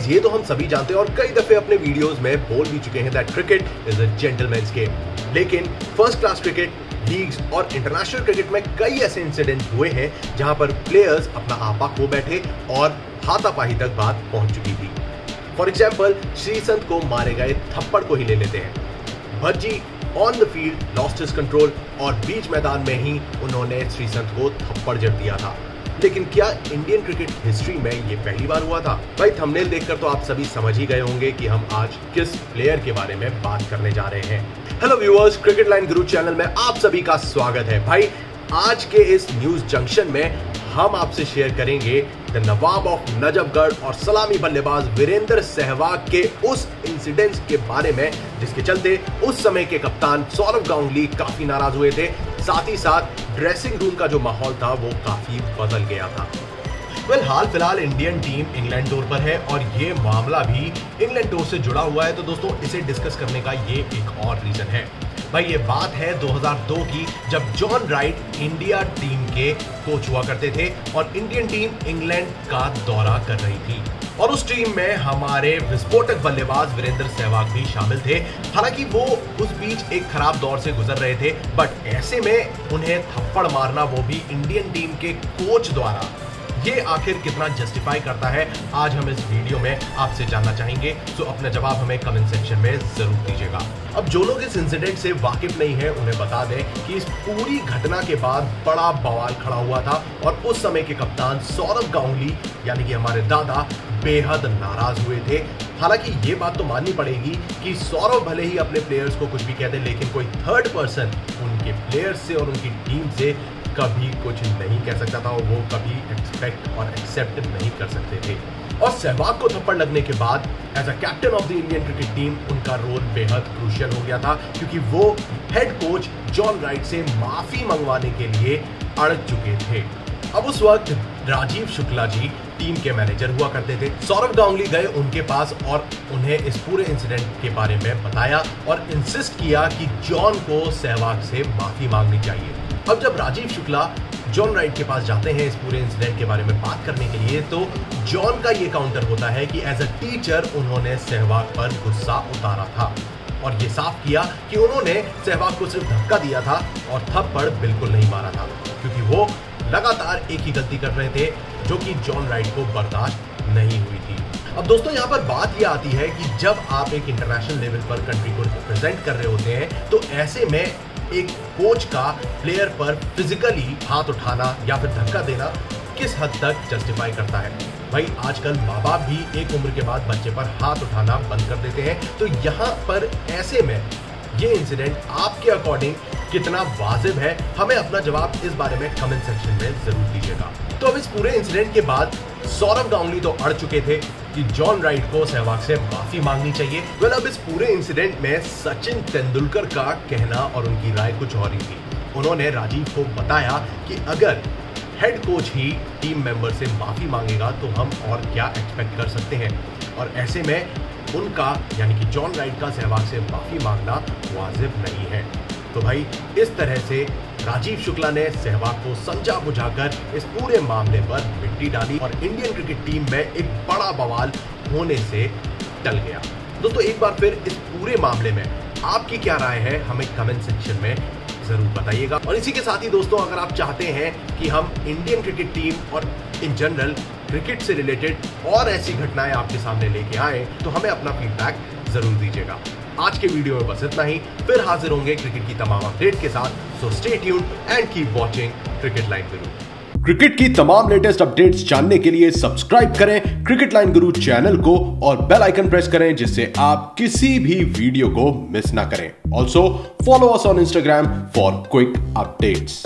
Guys ये तो हम सभी जानते हैं और कई दफे अपने वीडियोस में बोल भी चुके हैं that cricket is a gentleman's game लेकिन फ़र्स्ट क्लास क्रिकेट लीग्स और इंटरनेशनल क्रिकेट में कई ऐसे इंसिडेंट हुए हैं जहाँ पर प्लेयर्स अपना आपा खो बैठे और हाथापाही तक बात पहुँच चुकी थी। फॉर एग्ज़ाम्पल श्रीसंत को मारे गए थप्पड़ को ही ले लेते हैं। Bhajji on the field lost his control और बीच मैदान में ही उन्होंने श्रीसंत को थप्पड़ जड़ दिया था। लेकिन क्या इंडियन क्रिकेट हिस्ट्री में ये पहली बार हुआ था? भाई थंबनेल देखकर तो आप सभी समझ ही गए होंगे कि हम आज किस प्लेयर के बारे में बात करने जा रहे हैं। Hello viewers cricket line guru channel में आप सभी का स्वागत है। भाई, आज के इस न्यूज़ जंक्शन में हम आपसे शेयर करेंगे द नवाब ऑफ़ नजफगढ़ और सलामी बल्लेबाज वीरेंद्र सहवाग के उस इंसिडेंट के बारे में, जिसके चलते उस समय के कप्तान सौरभ गांगुली काफ़ी नाराज़ हुए थे। साथ ही साथ ड्रेसिंग रूम का जो माहौल था, वो काफ़ी बदल गया था। वेल हाल फ़िलहाल इंडियन टीम इंग्लैंड टूर पर है और ये मामला भी इंग्लैंड टूर से जुड़ा हुआ है। तो दोस्तों, इसे डिस्कस करने का ये एक और रीजन है। भाई, ये बात है 2002 की, जब जॉन राइट इंडिया टीम के कोच हुआ करते थे और इंडियन टीम इंग्लैंड का दौरा कर रही थी। और उस टीम में हमारे विस्फोटक बल्लेबाज वीरेंद्र सहवाग भी शामिल थे। हालाँकि वो उस बीच एक खराब दौर से गुजर रहे थे बट ऐसे में उन्हें थप्पड़ मारना वो भी इंडियन टीम के कोच द्वारा। ये आखिर कितना जस्टिफाई करता है? आज हम इस वीडियो में आपसे जानना चाहेंगे तो अपना जवाब हमें कमेंट सेक्शन में ज़रूर दीजिएगा। अब जो लोग इस इंसिडेंट से वाकिफ नहीं है, उन्हें बता दें कि इस पूरी घटना के बाद बड़ा बवाल खड़ा हुआ था और उस समय के कप्तान सौरभ गांगुली, यानी कि हमारे दादा, बेहद नाराज़ हुए थे। हालाँकि ये बात तो माननी पड़ेगी कि सौरभ भले ही अपने प्लेयर्स को कुछ भी कहते, लेकिन कोई थर्ड पर्सन उनके प्लेयर्स से और उनकी टीम से कभी कुछ नहीं कह सकता था और वो कभी एक्सपेक्ट और एक्सेप्ट नहीं कर सकते थे। और सहवाग को थप्पड़ लगने के बाद as a captain of the Indian cricket team उनका रोल बेहद क्रूशियल हो गया था, क्योंकि वो हेड कोच जॉन राइट से माफ़ी मंगवाने के लिए अड़ चुके थे। अब उस वक्त राजीव शुक्ला जी टीम के मैनेजर हुआ करते थे। सौरभ गांगुली गए उनके पास और उन्हें इस पूरे इंसिडेंट के बारे में बताया और इंसिस्ट किया कि जॉन को सहवाग से माफ़ी मांगनी चाहिए। अब जब राजीव शुक्ला, जॉन राइट के पास जाते हैं इस पूरे इंसिडेंट के बारे में बात करने के लिए तो जॉन का ये काउंटर होता है कि एज अ टीचर उन्होंने सहवाग पर गुस्सा उतारा था। और ये साफ़ किया कि उन्होंने सहवाग को सिर्फ़ धक्का दिया था और थप्पड़ बिल्कुल नहीं मारा था, क्योंकि वो लगातार एक ही गलती कर रहे थे, जो कि जॉन राइट को बर्दाश्त नहीं हुई थी। अब दोस्तों, यहाँ पर बात यह आती है कि जब आप एक इंटरनेशनल लेवल पर कंट्री को रिप्रेजेंट कर रहे होते हैं तो ऐसे में एक कोच का प्लेयर पर फिजिकली हाथ उठाना या फिर धक्का देना किस हद तक जस्टिफाई करता है? भाई, आजकल माँ बाप भी एक उम्र के बाद बच्चे पर हाथ उठाना बंद कर देते हैं। तो यहाँ पर ऐसे में ये इंसिडेंट आपके अकॉर्डिंग कितना वाजिब है? हमें अपना जवाब इस बारे में कमेंट सेक्शन में ज़रूर दीजिएगा। तो अब इस पूरे इंसिडेंट के बाद सौरभ गांगुली तो अड़ चुके थे कि जॉन राइट को सहवाग से माफ़ी मांगनी चाहिए। वेल अब इस पूरे इंसिडेंट में सचिन तेंदुलकर का कहना और उनकी राय कुछ और ही थी। उन्होंने राजीव को बताया कि अगर हेड कोच ही टीम मेंबर से माफ़ी मांगेगा तो हम और क्या एक्सपेक्ट कर सकते हैं? और ऐसे में उनका, यानी कि जॉन राइट का सहवाग से माफ़ी मांगना वाजिब नहीं है। तो भाई, इस तरह से राजीव शुक्ला ने सहवाग को समझा बुझाकर इस पूरे मामले पर मिट्टी डाली और इंडियन क्रिकेट टीम में एक बड़ा बवाल होने से टल गया। दोस्तों, एक बार फिर इस पूरे मामले में आपकी क्या राय है, हमें कमेंट सेक्शन में ज़रूर बताइएगा। और इसी के साथ ही दोस्तों, अगर आप चाहते हैं कि हम इंडियन क्रिकेट टीम और इन जनरल क्रिकेट से रिलेटेड और ऐसी घटनाएँ आपके सामने लेके आए तो हमें अपना फीडबैक ज़रूर दीजिएगा। आज के वीडियो में बस इतना ही। फिर हाजिर होंगे क्रिकेट की तमाम अपडेट के साथ। So stay tune and keep watching cricket line guru cricket की तमाम लेटेस्ट अपडेट्स जानने के लिए सब्सक्राइब करें क्रिकेट लाइन गुरु चैनल को और बेल आइकन प्रेस करें, जिससे आप किसी भी वीडियो को मिस ना करें। Also follow us on Instagram for quick updates